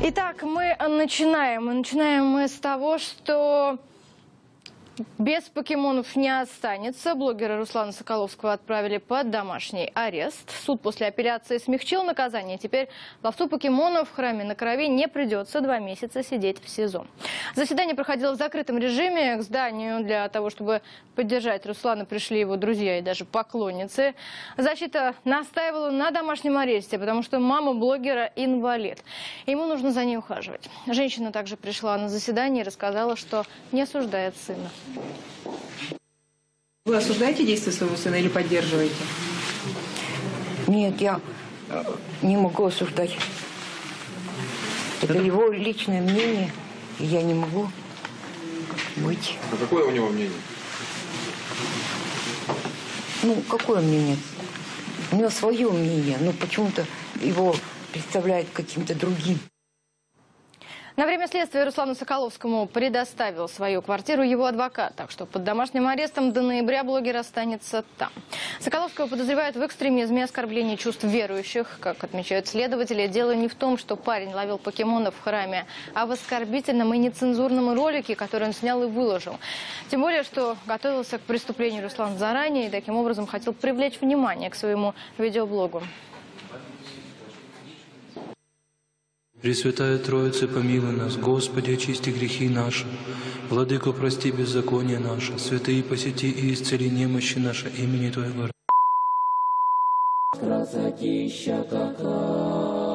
Итак, мы начинаем. Начинаем мы с того, что без покемонов не останется. Блогера Руслана Соколовского отправили под домашний арест. Суд после апелляции смягчил наказание. Теперь ловцу покемонов в храме на крови не придется два месяца сидеть в СИЗО. Заседание проходило в закрытом режиме. К зданию для того, чтобы поддержать Руслана, пришли его друзья и даже поклонницы. Защита настаивала на домашнем аресте, потому что мама блогера инвалид. Ему нужно за ней ухаживать. Женщина также пришла на заседание и рассказала, что не осуждает сына. Вы осуждаете действия своего сына или поддерживаете? Нет, я э, не могу осуждать. Это его личное мнение, и я не могу быть. А какое у него мнение? Ну, какое мнение? У него свое мнение, но почему-то его представляют каким-то другим. На время следствия Руслану Соколовскому предоставил свою квартиру его адвокат, так что под домашним арестом до ноября блогер останется там. Соколовского подозревают в экстремизме и оскорблении чувств верующих. Как отмечают следователи, дело не в том, что парень ловил покемонов в храме, а в оскорбительном и нецензурном ролике, который он снял и выложил. Тем более, что готовился к преступлению Руслан заранее и таким образом хотел привлечь внимание к своему видеоблогу. Пресвятая Троица, помилуй нас, Господи, очисти грехи наши, Владыко, прости беззаконие наше, святые посети и исцели немощи наши имени Твоего. Красотища какая!